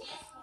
Yes.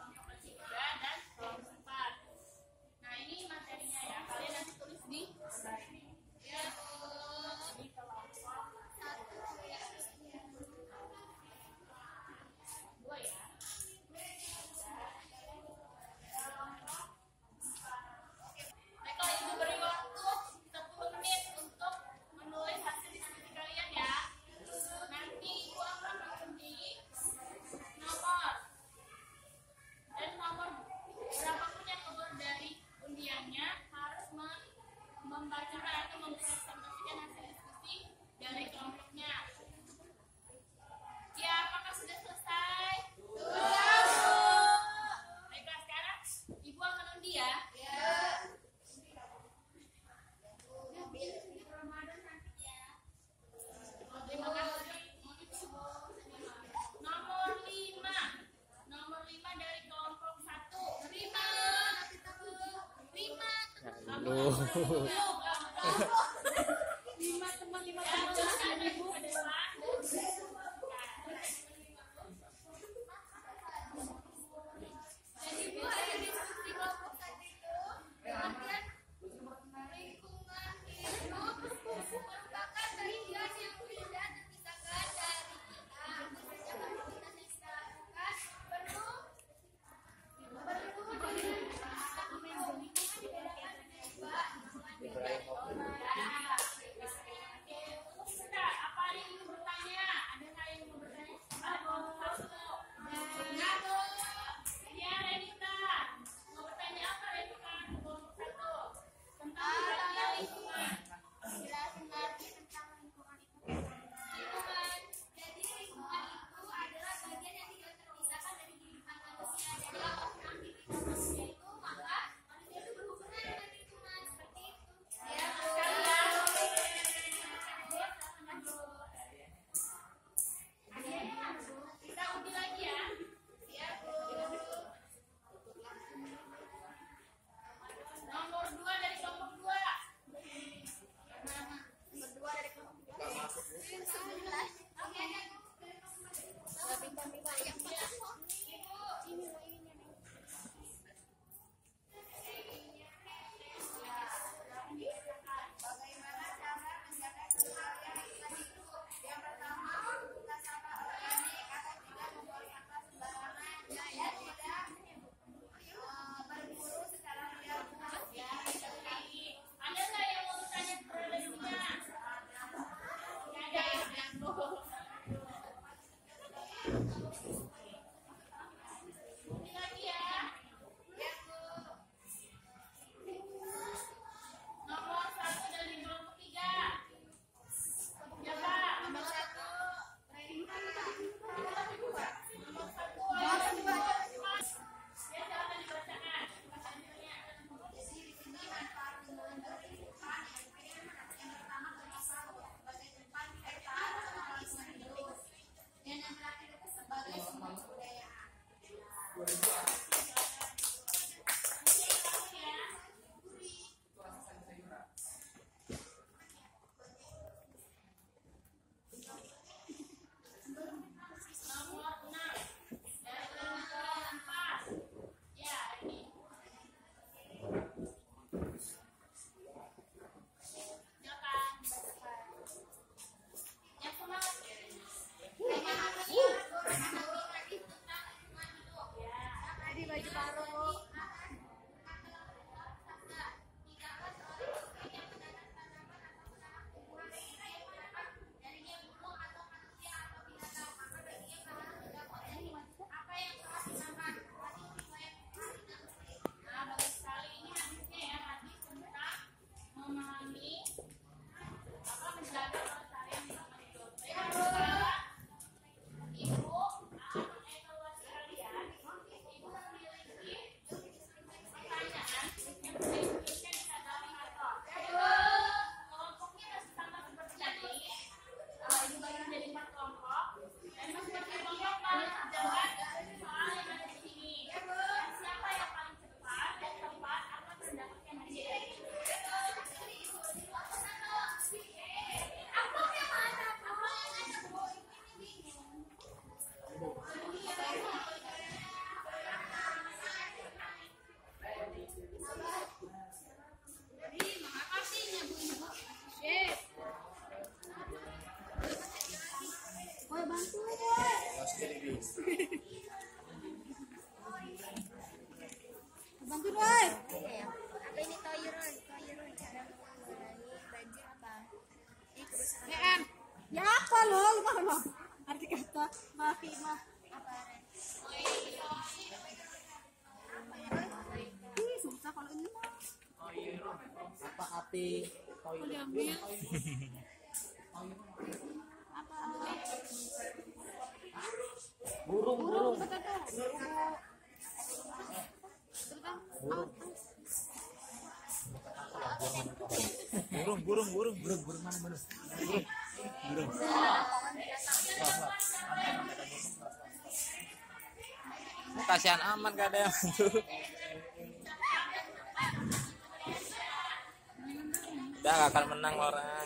Oh. Right. diambil burung burung burung burung burung burung burung mana burung burung burung kasihan aman gak ada yang tuh Udah gak akan menang orang.